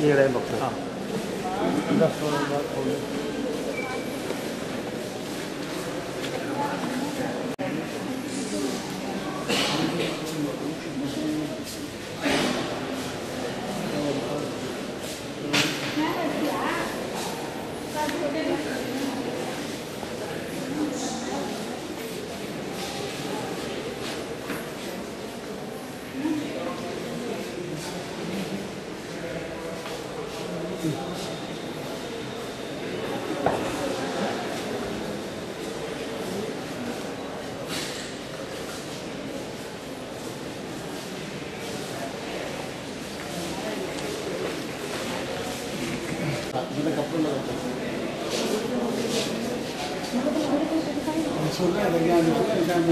Ieri è bloccato. sorular da geldikleri elden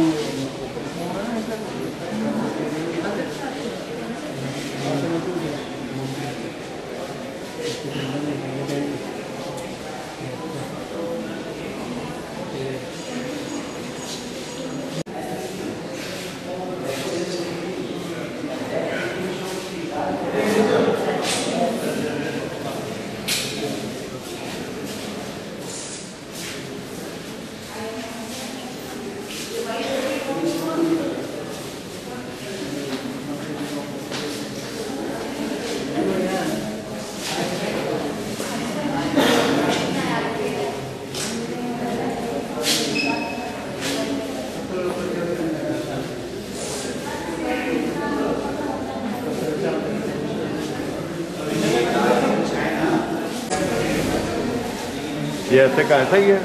ये ऐसे का ऐसा ही। है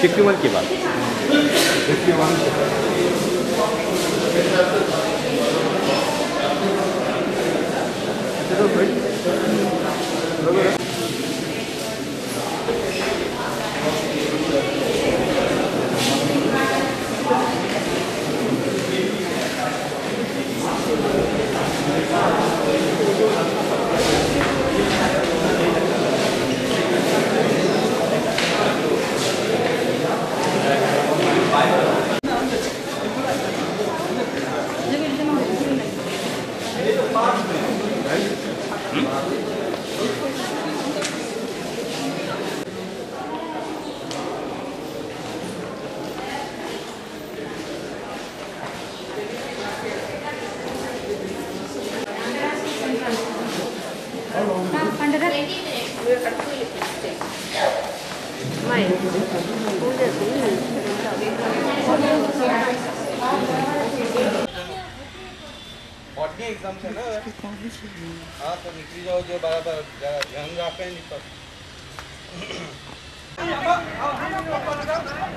फिफ्टी वन की बात। बॉटनी એકદમ છે ને હા તો નીકળી જાવ જો બરાબર ધ્યાન રાખે નહીં તો આવો આવો આવો